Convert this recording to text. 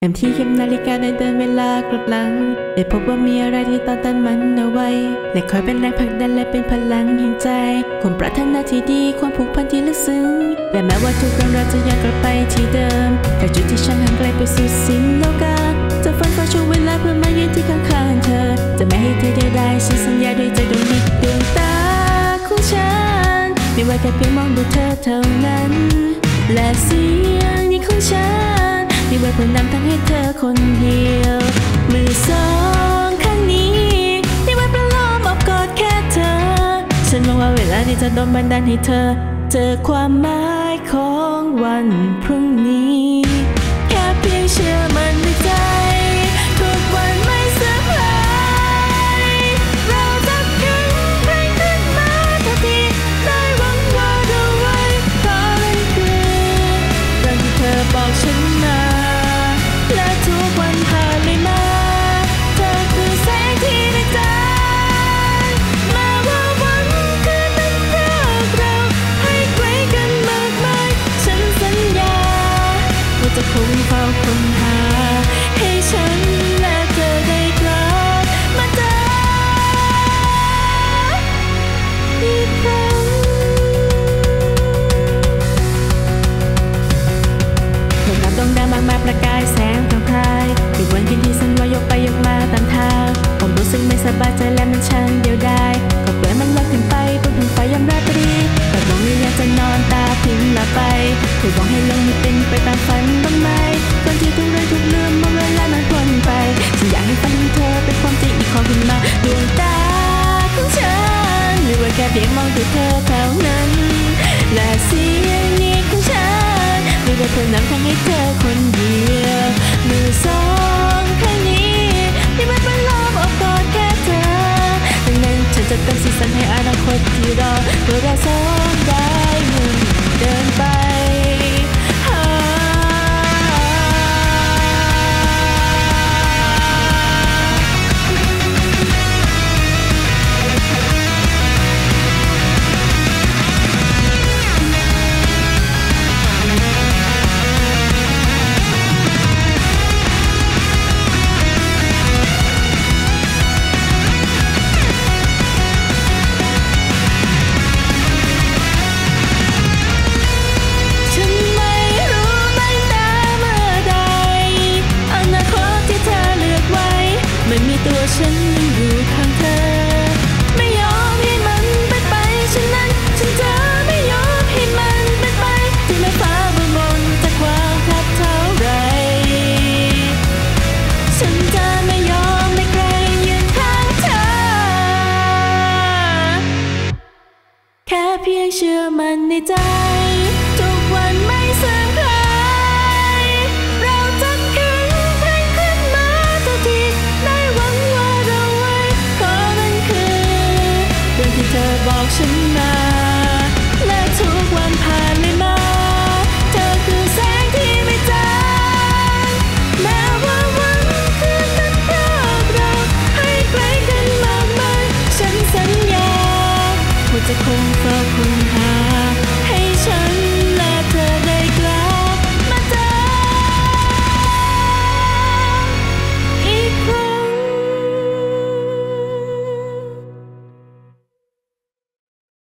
แอมที่เข็มนาฬิกาได้เดินเวลากลับหลัง ได้พบว่ามีอะไรที่ต่อต้านมันเอาไว้ และคอยเป็นแรงผลักดันและเป็นพลังแห่งใจ ความปรารถนาที่ดีความผูกพันที่ลึกซึ้ง และแม้ว่าทุกเรื่องราวจะย้อนกลับไปที่เดิมแต่จุดที่ฉันห่างไกลไปสู่สิ้นโลกาจะฝันฝ่าช่วงเวลาเพื่อมายืนที่ข้างๆเธอ จะไม่ให้เธอเดียวดายฉันสัญญาด้วยใจดวงนี้ดวงตาของฉัน ไม่ว่าแค่เพียงมองดูเธอเท่านั้น และเสียงนี้ของฉัน เพื่อนำทางให้เธอคนเดียว มือสองข้างนี้มีไว้ประโลมอบกอดแค่เธอ ฉันหวังว่าเวลานี้จะโดนบันดาลให้เธอ เจอความหมายของวันพรุ่งนี้ แค่เพียงเชื่อมันในใจทุกวันไม่เสื่อมคลายเราจะขึ้นเพลงขึ้นมาทันทีได้หวังว่าดูไว้เพราะนั่นคือเรื่องที่เธอบอกฉันมา ทุกวันผ่านเลยมา เธอคือแสงที่ในใจแม้ว่าวันคืนนั้นรักเราให้ไกลกันมากมาย ฉันสัญญา ว่าจะคงเฝ้าค้นหา ให้ฉันและเธอได้กลับมาเจออีกครั้งเห็นรับดวงดาวมากมายประกายแสง มีวันกินที่สันว่ายกไปยกมาตามทางผมรู้สึกไม่สบายใจและมันช่างเดียวดายก็ปล่อยมันลอยขึ้นไปบนท้องฟ้ายามราตรีแต่มองนี่อยากจะนอนตาพิงละไปถูกบอกให้ ธอ เชื่อมันในใจ ทุกวันไม่เสื่อมคลายเราจะแขึ้นกร่งขึ้นมาทุกทีได้หวังว่าเราไว้ขอมันคือเรื่องที่เธอบอกฉัน who